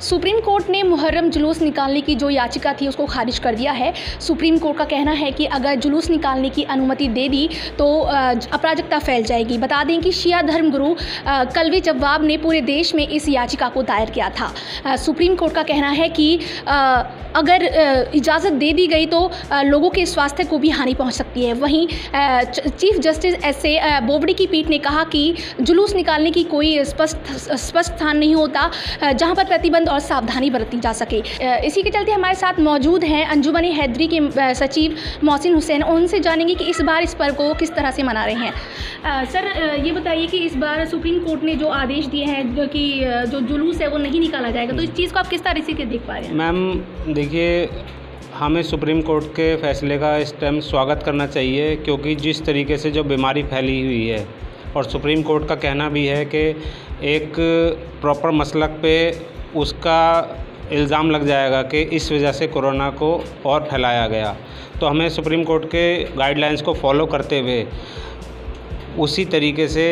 Supreme court ने मुहर्रम जुलूस निकालने की जो याचिका थी उसको खारिज कर दिया है। सुप्रीम कोर्ट का कहना है कि अगर जुलूस निकालने की अनुमति दे दी तो अपराजकता फैल जाएगी। बता दें कि शिया धर्मगुरु कलवे जवाब ने पूरे देश में इस याचिका को दायर किया था। सुप्रीम कोर्ट का कहना है कि अगर इजाज़त दे दी गई तो लोगों के स्वास्थ्य को भी हानि पहुँच सकती है। वहीं chief justice S A Bobde की पीठ ने कहा कि जुलूस निकालने की कोई स्पष्ट स्पष्ट स्थान नहीं होता जहाँ पर प्रतिबंध और सावधानी बरती जा सके। इसी के चलते हमारे साथ मौजूद हैं अंजुमन हैदरी के सचिव मोहसिन हुसैन। उनसे जानेंगे कि इस बार इस पर्व को किस तरह से मना रहे हैं। सर ये बताइए कि इस बार सुप्रीम कोर्ट ने जो आदेश दिए हैं जो कि जो जुलूस है वो नहीं निकाला जाएगा तो इस चीज़ को आप किस तरह से देख पा रहे हैं? मैम देखिए हमें सुप्रीम कोर्ट के फैसले का इस टाइम स्वागत करना चाहिए क्योंकि जिस तरीके से जो बीमारी फैली हुई है और सुप्रीम कोर्ट का कहना भी है कि एक प्रॉपर मसलक पे उसका इल्ज़ाम लग जाएगा कि इस वजह से कोरोना को और फैलाया गया। तो हमें सुप्रीम कोर्ट के गाइडलाइंस को फॉलो करते हुए उसी तरीके से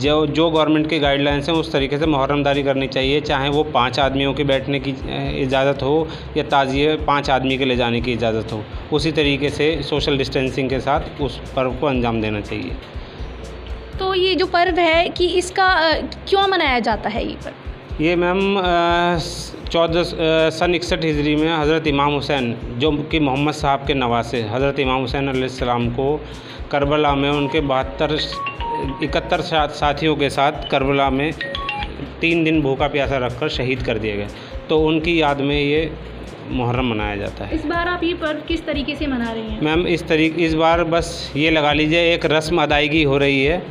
जो जो गवर्नमेंट की गाइडलाइंस हैं उस तरीके से मुहर्रमदारी करनी चाहिए, चाहे वो पाँच आदमियों के बैठने की इजाज़त हो या ताज़िए पाँच आदमी के ले जाने की इजाज़त हो। उसी तरीके से सोशल डिस्टेंसिंग के साथ उस पर्व को अंजाम देना चाहिए। तो ये जो पर्व है कि इसका क्यों मनाया जाता है ये पर्व? ये मैम चौदह सन इकसठ हिजरी में हज़रत इमाम हुसैन, जो कि मोहम्मद साहब के नवासे, हज़रत इमाम हुसैन सलाम को करबला में, उनके बहत्तर, इकहत्तर साथियों के साथ करबला में तीन दिन भूखा प्यासा रखकर शहीद कर दिए गए तो उनकी याद में ये मुहर्रम मनाया जाता है। इस बार आप ये पर्व किस तरीके से मना रहे हैं? मैम इस तरीके इस बार बस ये लगा लीजिए एक रस्म अदायगी हो रही है।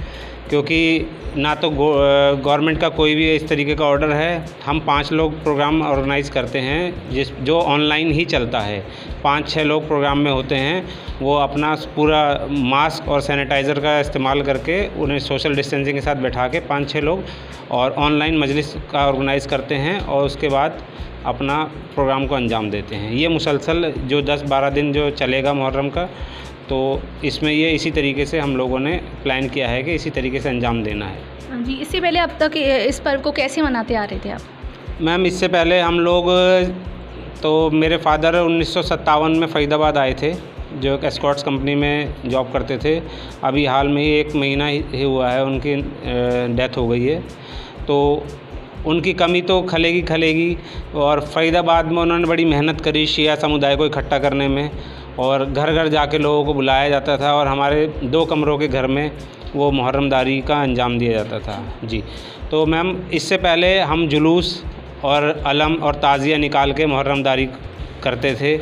क्योंकि ना तो गवर्नमेंट का कोई भी इस तरीके का ऑर्डर है। हम पाँच लोग प्रोग्राम ऑर्गेनाइज़ करते हैं, जिस, जो ऑनलाइन ही चलता है। पाँच छः लोग प्रोग्राम में होते हैं, वो अपना पूरा मास्क और सैनिटाइज़र का इस्तेमाल करके, उन्हें सोशल डिस्टेंसिंग के साथ बैठा के पाँच छः लोग और ऑनलाइन मजलिस का ऑर्गेनाइज़ करते हैं और उसके बाद अपना प्रोग्राम को अंजाम देते हैं। ये मुसलसल जो दस बारह दिन जो चलेगा मुहर्रम का तो इसमें ये इसी तरीके से हम लोगों ने प्लान किया है कि इसी तरीके से अंजाम देना है। हाँ जी इससे पहले अब तक इस पर्व को कैसे मनाते आ रहे थे आप? मैम इससे पहले हम लोग तो मेरे फादर उन्नीस सौ सत्तावन में फ़रीदाबाद आए थे जो एक एस्कॉट्स कंपनी में जॉब करते थे। अभी हाल में ही एक महीना ही हुआ है उनकी डेथ हो गई है। तो उनकी कमी तो खलेगी खलेगी और फ़रीदाबाद में उन्होंने बड़ी मेहनत करी शिया समुदाय को इकट्ठा करने में। और घर घर जाके लोगों को बुलाया जाता था और हमारे दो कमरों के घर में वो मुहर्रमदारी का अंजाम दिया जाता था। जी। तो मैम, इससे पहले हम जुलूस और अलम और ताज़िया निकाल के मुहर्रमदारी करते थे।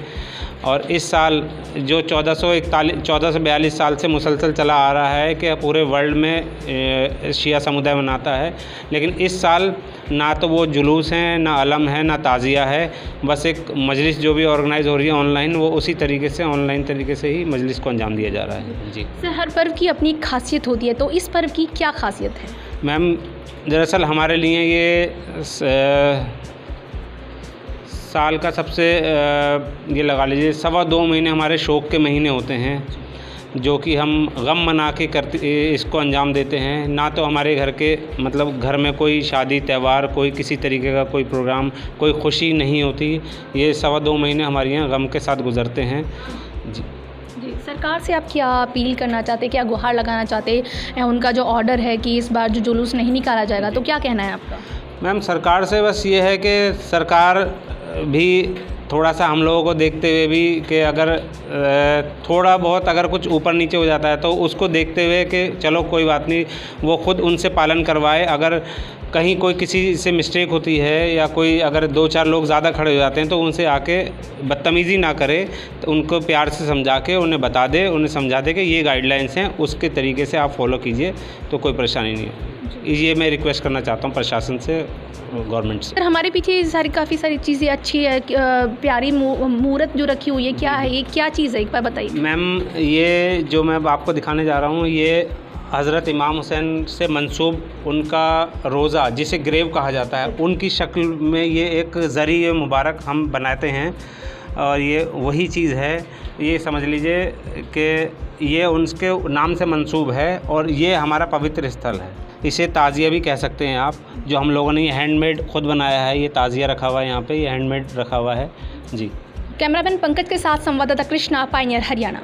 और इस साल जो चौदह सौ इकतालीस चौदह सौ बयालीस साल से मुसलसल चला आ रहा है कि पूरे वर्ल्ड में शिया समुदाय मनाता है। लेकिन इस साल ना तो वो जुलूस हैं ना अलम है ना ताज़िया है। बस एक मजलिस जो भी ऑर्गेनाइज हो रही है ऑनलाइन वो उसी तरीके से ऑनलाइन तरीके से ही मजलिस को अंजाम दिया जा रहा है। जी। सर हर पर्व की अपनी खासियत होती है तो इस पर्व की क्या खासियत है? मैम दरअसल हमारे लिए ये साल का सबसे ये लगा लीजिए सवा दो महीने हमारे शोक के महीने होते हैं जो कि हम गम मना के करते इसको अंजाम देते हैं। ना तो हमारे घर के मतलब घर में कोई शादी त्यौहार कोई किसी तरीके का कोई प्रोग्राम कोई खुशी नहीं होती। ये सवा दो महीने हमारे यहाँ गम के साथ गुज़रते हैं। जी। जी सरकार से आप क्या अपील करना चाहते क्या गुहार लगाना चाहते हैं उनका जो ऑर्डर है कि इस बार जो जुलूस नहीं निकाला जाएगा तो क्या कहना है आपका? मैम सरकार से बस ये है कि सरकार भी थोड़ा सा हम लोगों को देखते हुए भी कि अगर थोड़ा बहुत अगर कुछ ऊपर नीचे हो जाता है तो उसको देखते हुए कि चलो कोई बात नहीं, वो ख़ुद उनसे पालन करवाए। अगर कहीं कोई किसी से मिस्टेक होती है या कोई अगर दो चार लोग ज़्यादा खड़े हो जाते हैं तो उनसे आके बदतमीज़ी ना करे तो उनको प्यार से समझा के उन्हें बता दे, उन्हें समझा दे कि ये गाइडलाइंस हैं, उसके तरीके से आप फॉलो कीजिए तो कोई परेशानी नहीं है। ये मैं रिक्वेस्ट करना चाहता हूँ प्रशासन से गवर्नमेंट से। हमारे पीछे सारी काफ़ी सारी चीज़ें अच्छी है प्यारी मूर्त जो रखी हुई है क्या है ये क्या चीज़ है एक बार बताइए। मैम ये जो मैं आपको दिखाने जा रहा हूँ ये हज़रत इमाम हुसैन से मंसूब उनका रोज़ा जिसे ग्रेव कहा जाता है उनकी शक्ल में ये एक ज़रिए मुबारक हम बनाते हैं। और ये वही चीज़ है ये समझ लीजिए कि ये उनके नाम से मंसूब है और ये हमारा पवित्र स्थल है। इसे ताज़िया भी कह सकते हैं आप, जो हम लोगों ने हैंडमेड खुद बनाया है, ये ताज़िया रखा हुआ है यहाँ पे, ये हैंडमेड रखा हुआ है। जी। कैमरामैन पंकज के साथ संवाददाता कृष्णा पाइनियर हरियाणा।